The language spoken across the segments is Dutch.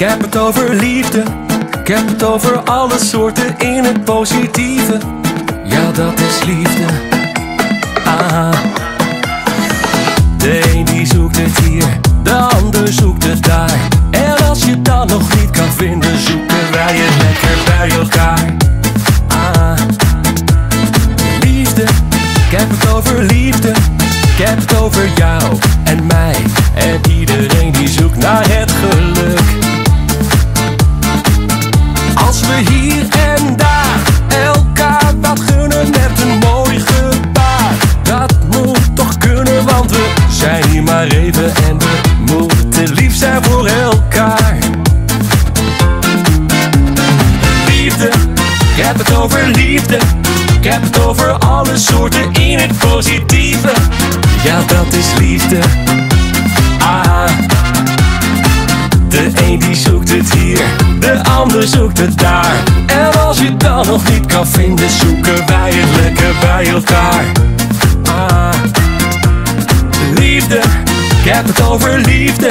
Ik heb het over liefde. Ik heb het over alle soorten in het positieve. Ja, dat is liefde. Ah. De een die zoekt het hier, de ander zoekt het daar. En als je dan nog niet kan vinden, zoeken wij het lekker bij elkaar. Ah. Liefde, ik heb het over liefde. Ik heb het over jou en mij en iedereen die zoekt naar het ander zoekt het daar. En als je dan nog niet kan vinden, zoeken wij het lekker bij elkaar. Ah. Liefde, ik heb het over liefde.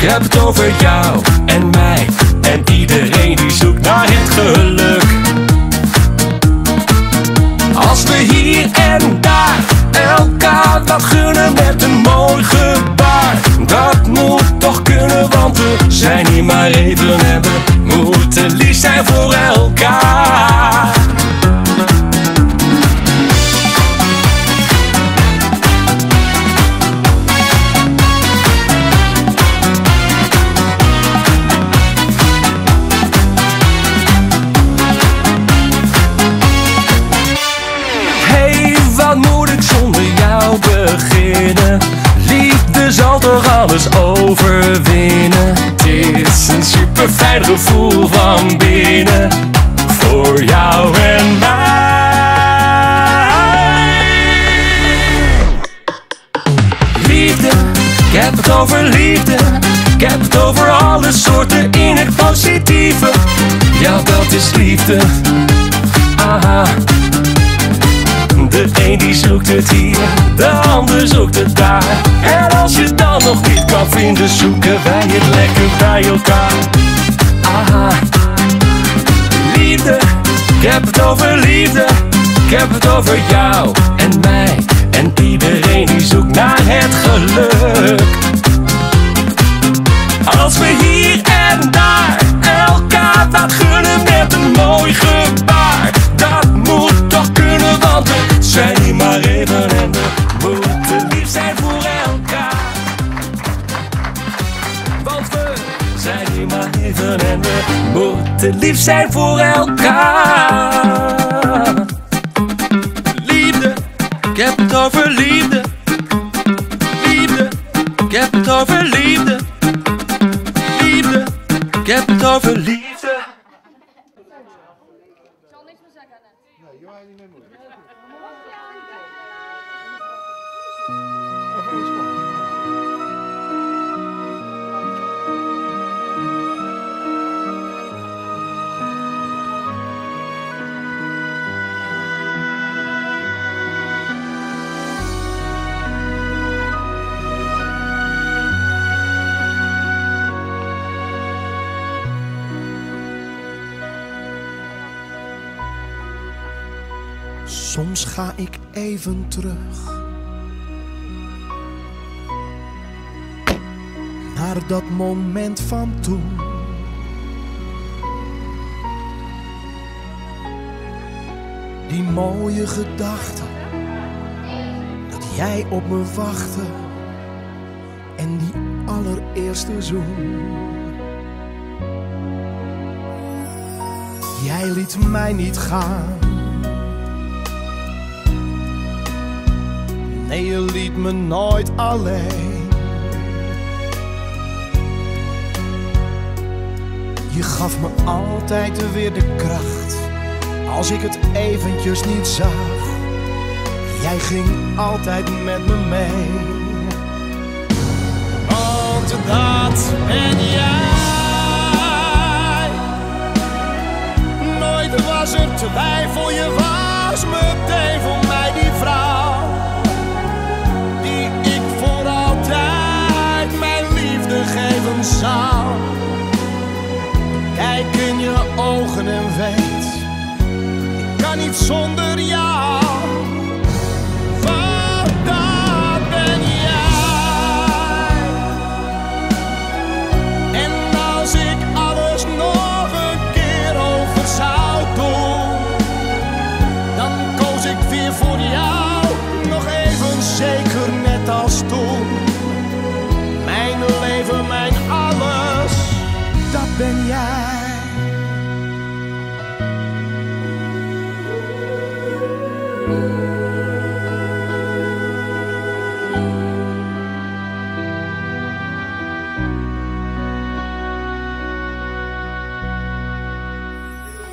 Ik heb het over jou en mij. En iedereen die zoekt naar het geluk. Als we hier en daar elkaar wat gunnen met een mooi gebaar. Dat moet toch kunnen, want we zijn hier maar even en fijn gevoel van binnen. Voor jou en mij. Liefde, ik heb het over liefde. Ik heb het over alle soorten in het positieve. Ja, dat is liefde. Aha. De een die zoekt het hier, de ander zoekt het daar. En als je dan nog niet kan vinden, zoeken wij het lekker bij elkaar. Liefde, ik heb het over liefde. Ik heb het over jou en mij. En iedereen die zoekt naar het geluk. Als we hier en daar elkaar wat gunnen met een mooi gebaar. We moeten lief zijn voor elkaar. Liefde, ik heb het over liefde. Liefde, ik heb het over liefde. Liefde, ik heb het over liefde. Soms ga ik even terug naar dat moment van toen. Die mooie gedachte dat jij op me wachtte en die allereerste zoen. Jij liet mij niet gaan. Nee, je liet me nooit alleen. Je gaf me altijd weer de kracht als ik het eventjes niet zag. Jij ging altijd met me mee. Want dat ben jij. Nooit was er twijfel, je was meteen je ogen en weet, ik kan niet zonder ja.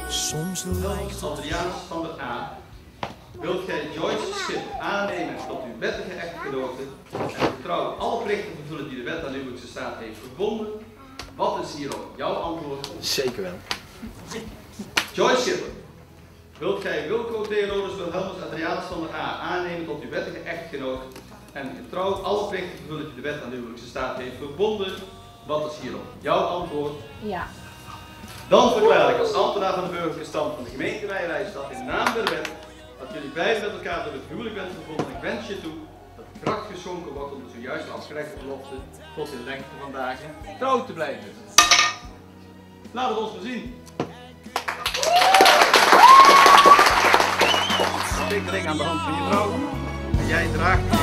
Soms lijkt het Adriaans van der A. Wilt gij Joyce Schip aannemen tot uw wettige echtgenote en getrouw alle plichten vervullen die de wet aan uw huwelijkse staat heeft verbonden? Wat is hierop jouw antwoord? Zeker wel. Joyce Schipper. Wilt gij Wilco Theodorus Wilhelmus Adriaans van der A aannemen tot uw wettige echtgenoot en getrouw alle plichten vervullen die de wet aan uw huwelijkse staat heeft verbonden? Wat is hierop jouw antwoord? Ja. Dan verklaar ik als ambtenaar van de burgerlijke stand van de gemeente Wijnrijstad in naam der wet dat jullie beiden met elkaar door het huwelijk bent verbonden. Ik wens je toe dat kracht geschonken wordt om de zojuist afgelegde belofte tot in lengte van dagen trouw te blijven. Laat het ons maar zien. De ring aan de hand van je vrouw en jij draagt de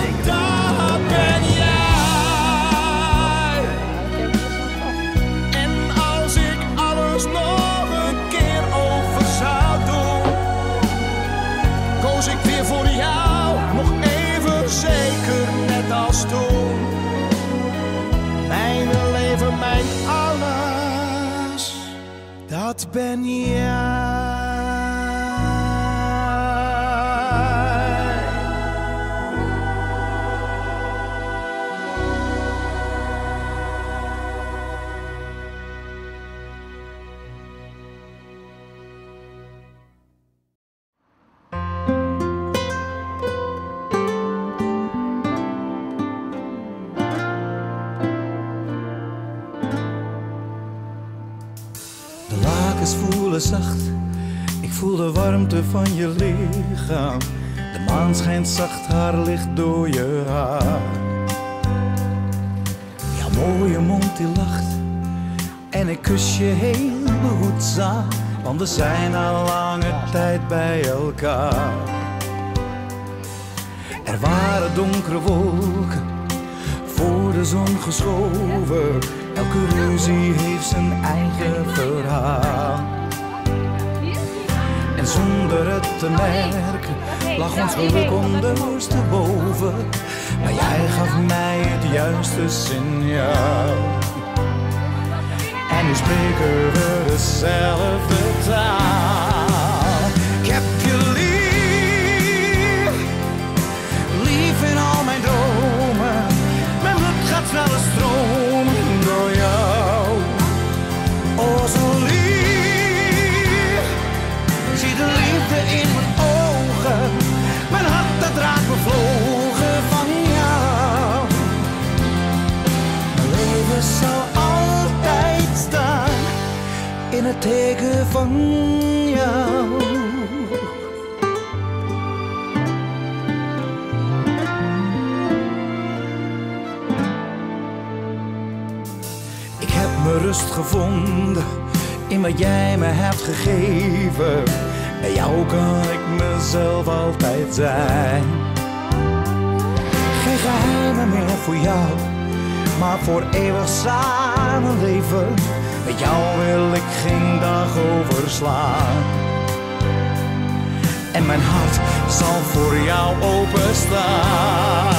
ring van de ben jij. Zacht, ik voel de warmte van je lichaam. De maan schijnt zacht, haar licht door je haar. Jouw mooie mond die lacht en ik kus je heel behoedzaam. Want we zijn al lange tijd bij elkaar. Er waren donkere wolken voor de zon geschoven. Elke ruzie zonder het te merken lag ons geluk ondersteboven. Maar jij gaf mij het juiste signaal. En nu spreken we dezelfde taal. Teken van jou. Ik heb mijn rust gevonden in wat jij me hebt gegeven. Bij jou kan ik mezelf altijd zijn. Geen geheimen meer voor jou, maar voor eeuwig samen leven. Met jou wil ik geen dag overslaan. En mijn hart zal voor jou openstaan.